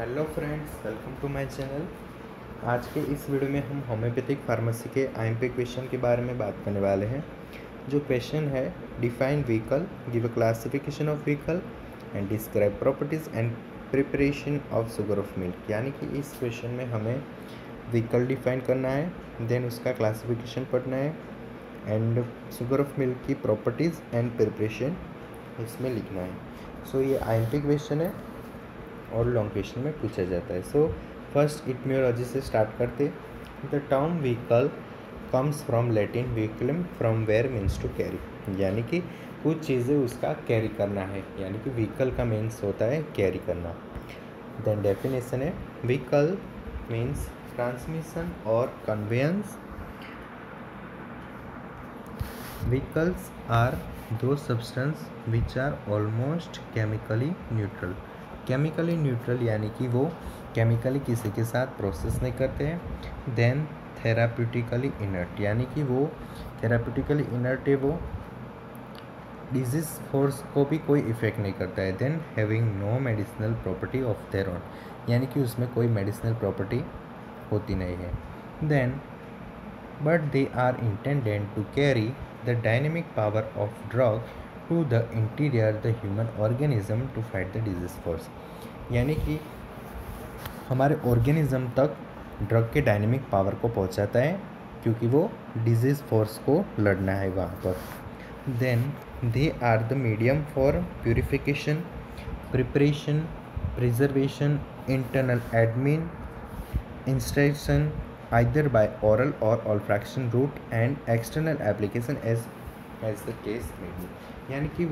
Hello friends welcome to my channel आज के इस वीडियो में हम होम्योपैथिक फार्मेसी के आईएमपी क्वेश्चन के बारे में बात करने वाले हैं। जो क्वेश्चन है define vehicle give a classification of vehicle and describe properties and preparation of sugar of milk यानी कि इस क्वेश्चन में हमें व्हीकल डिफाइन करना है देन उसका क्लासिफिकेशन पढ़ना है एंड शुगर ऑफ़ मिल्क की प्रॉपर्टीज़ एंड प्रिपरेशन इसमें लिखना है। सो so, ये आई क्वेश्चन है। और लॉन्ग क्वेश्चन में पूछा जाता है। सो फ़र्स्ट इटमियोलॉजी से स्टार्ट करते the term vehicle comes from Latin vehiculum from vehere means to carry यानी कि कुछ चीज़ें उसका कैरी करना है। यानी कि व्हीकल का मीन्स होता है कैरी करना। देन डेफिनेशन है व्हीकल मीन्स ट्रांसमिशन और conveyance vehicles are the substance which are almost chemically neutral chemically neutral यानी कि वो केमिकली किसी के साथ प्रोसेस नहीं करते हैं देन थेराप्यूटिकली इनर्ट यानी कि वो थेराप्यूटिकली इनर्ट है, वो डिज़ीज़ फोर्स को भी कोई इफ़ेक्ट नहीं करता है then having no medicinal property of their own यानी कि उसमें कोई मेडिसिनल प्रॉपर्टी होती नहीं है। Then but they are intended to carry the dynamic power of drug to the interior the human organism to fight the disease force यानी कि हमारे ऑर्गेनिज्म तक ड्रग के डायनेमिक पावर को पहुंचाता है, क्योंकि वो डिज़ीज़ फोर्स को लड़ना है वहाँ पर। Then they are the medium for purification preparation preservation internal admin instruction either by oral और olfaction route and external application as as case may be यानी कि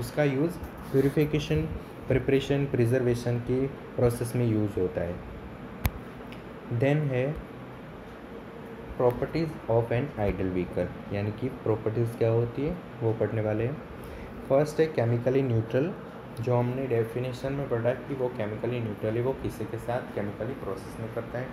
उसका यूज़ प्योरीफिकेशन, प्रिपरेशन, प्रिजर्वेशन के प्रोसेस में यूज़ होता है। Then है properties of an ideal vehicle यानी कि प्रॉपर्टीज़ क्या होती है, वो पढ़ने वाले हैं। फ़र्स्ट है केमिकली न्यूट्रल, जो हमने डेफिनेशन में पढ़ा कि वो केमिकली न्यूट्रल है, वो किसी के साथ केमिकली प्रोसेस में करता है।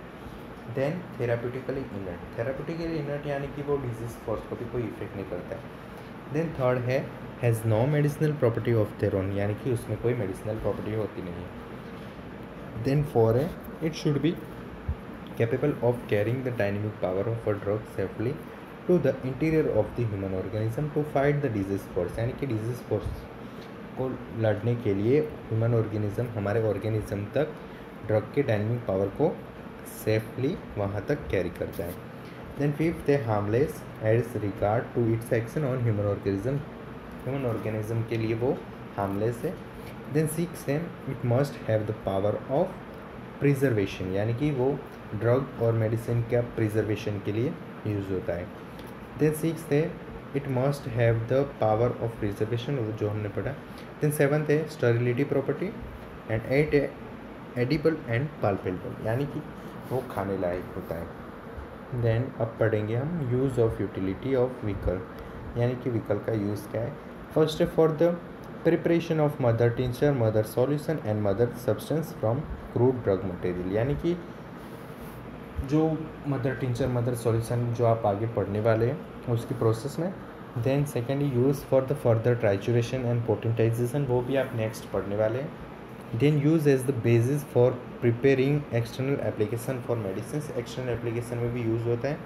Then therapeutically inert therapeutically inert यानी कि वो डिज़ीज़ फोर्स को भी कोई इफ़ेक्ट नहीं करता है। देन थर्ड है has no medicinal property of their own यानी कि उसमें कोई मेडिसिनल प्रॉपर्टी होती नहीं है। देन फोर है it should be capable of carrying the dynamic power of a drug safely to the interior of the human organism to fight the disease force यानी कि डिज़ीज़ फोर्स को लड़ने के लिए ह्यूमन ऑर्गेनिज्म हमारे organism तक drug के dynamic power को सेफली वहाँ तक कैरी कर है। देन फिफ्थ है harmless as regard to its action on human organism human organism के लिए वो हार्मलेस है. देन सिक्स है it must have the power of preservation यानी कि वो ड्रग और मेडिसिन का प्रिजर्वेशन के लिए यूज़ होता है. देन सिक्स है it must have the power of preservation वो जो हमने पढ़ा. देन सेवन्थ है स्टरिलिटी प्रॉपर्टी एंड एट है एडिबल एंड पालपेबल यानी कि वो खाने लायक होता है. देन अब पढ़ेंगे हम use of utility of vehicle यानी कि व्हीकल का यूज़ क्या है? First for the preparation of mother tincture mother solution and mother substance from crude drug material यानी कि जो मदर टिंचर मदर सॉल्यूशन जो आप आगे पढ़ने वाले हैं, उसकी प्रोसेस में। Then second use for the further trituration and potentization वो भी आप नेक्स्ट पढ़ने वाले हैं। Then use as the basis for preparing external application for medicine external application में भी यूज़ होता है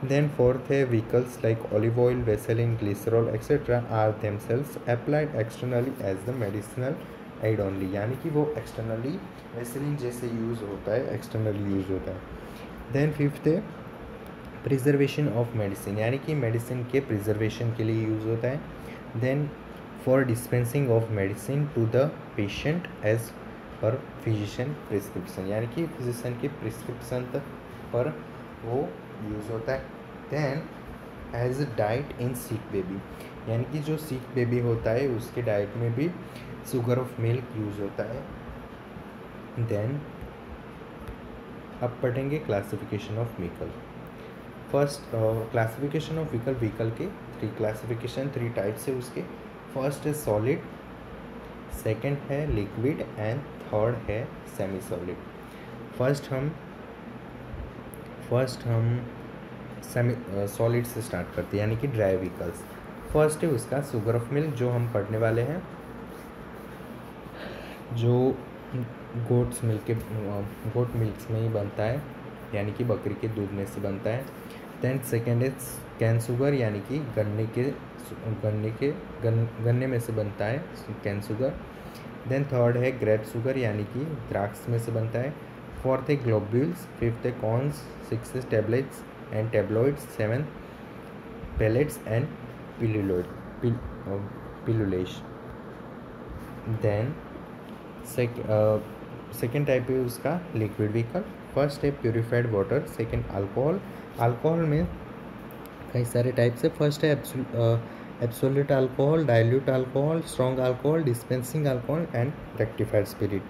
Then fourth है vehicles like olive oil, vaseline, glycerol etc. are themselves applied externally as the medicinal aid only यानी कि वो externally vaseline जैसे use होता है externally यूज़ होता है then fifth है प्रिजर्वेशन ऑफ़ मेडिसिन यानी कि मेडिसिन के प्रिजर्वेशन के लिए यूज़ होता है then for dispensing of medicine to the patient as per physician prescription यानी कि फिजिशियन की प्रिस्क्रिप्शन पर वो यूज़ होता है. Then as diet in sick baby यानी कि जो सीक बेबी होता है, उसके डाइट में भी शुगर ऑफ़ मिल्क यूज़ होता है. देन अब पढ़ेंगे classification of vehicle first classification of vehicle vehicle के थ्री क्लासिफिकेशन थ्री टाइप्स है उसके. फ़र्स्ट है सॉलिड सेकंड है लिक्विड एंड थर्ड है सेमी सॉलिड फ़र्स्ट हम फ़र्स्ट हम सेमी सॉलिड से स्टार्ट करते हैं, यानी कि ड्राई व्हीकल्स फ़र्स्ट है उसका सुगर ऑफ़ मिल्क जो हम पढ़ने वाले हैं, जो गोट्स मिल्क के गोट मिल्क में ही बनता है, यानी कि बकरी के दूध में से बनता है. Then second is cane sugar यानी कि गन्ने के गन्ने के गन, गन्ने में से बनता है कैन शुगर देन थर्ड है ग्रेप शुगर यानी कि द्राक्ष में से बनता है. फोर्थ है ग्लोब्यूल्स फिफ्थ है कॉर्न्स सिक्स है tablets and tabloids seven pellets and पिलुलोइड pilules then second type है उसका लिक्विड व्हीकल फ़र्स्ट है purified water, second alcohol. Alcohol में कई सारे टाइप्स है। फ़र्स्ट है absolute alcohol dilute alcohol strong alcohol dispensing alcohol and rectified spirit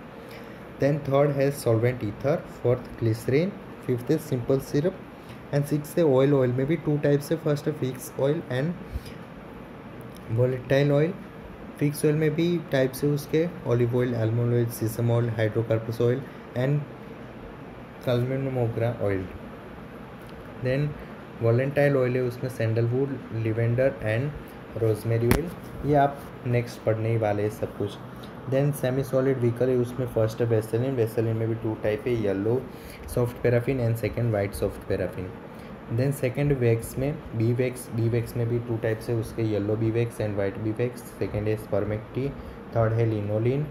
then third है solvent ether fourth glycerine fifth है सिंपल सिरप एंड सिक्स है oil oil में भी टू टाइप्स है। फ़र्स्ट है fixed oil and volatile oil fixed oil में भी types है उसके। Olive oil almond oil sesame oil hydnocarpus oil and कलमेनोमोग्रा oil then volatile oil है, उसमें sandalwood lavender and rosemary oil ये आप नेक्स्ट पढ़ने ही वाले हैं सब कुछ। देन सेमी सॉलिड व्हीकल है, उसमें फ़र्स्ट है वेसलिन वेसलिन में भी टू टाइप है yellow soft paraffin and second white soft paraffin then second wax में बी वैक्स बी वैक्स में भी टू टाइप्स है, उसके yellow bee wax and white bee wax second है स्पर्मेक्टी थर्ड है लिनोलिन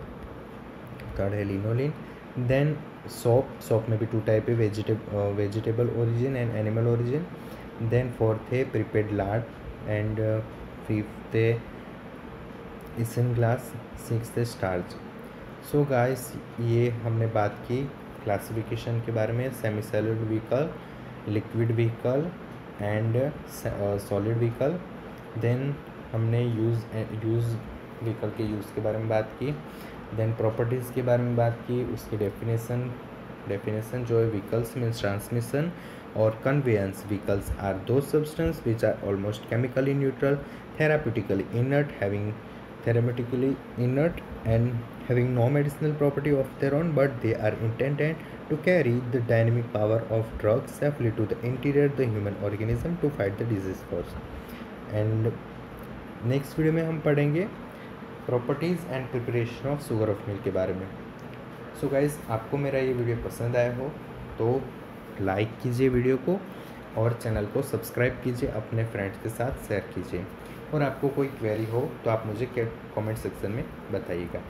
थर्ड है lanolin then soap soap में भी टू टाइप है vegetable origin and animal origin then fourth है प्रिपेड लार्ड एंड फिफ्थ है इसन ग्लास सिक्स है starch so guys ये हमने बात की क्लासिफिकेशन के बारे में semi solid vehicle liquid vehicle and solid vehicle then हमने यूज़ यूज़ व्हीकल के यूज़ के बारे में बात की. देन प्रॉपर्टीज़ के बारे में बात की, उसकी डेफिनेशन डेफिनेशन जो है व्हीकल्स मीन ट्रांसमिशन और कन्वेयंस व्हीकल्स आर दो substance which are almost chemically neutral therapeutically inert having therapeutically inert and having no medicinal property of their own but they are intended to carry the dynamic power of drugs safely to the interior the human organism to fight the disease force and next video में हम पढ़ेंगे properties and preparation of sugar of milk के बारे में। सो so guys आपको मेरा ये video पसंद आया हो तो लाइक कीजिए वीडियो को और चैनल को सब्सक्राइब कीजिए, अपने फ्रेंड्स के साथ शेयर कीजिए। और आपको कोई क्वेरी हो तो आप मुझे कमेंट सेक्शन में बताइएगा।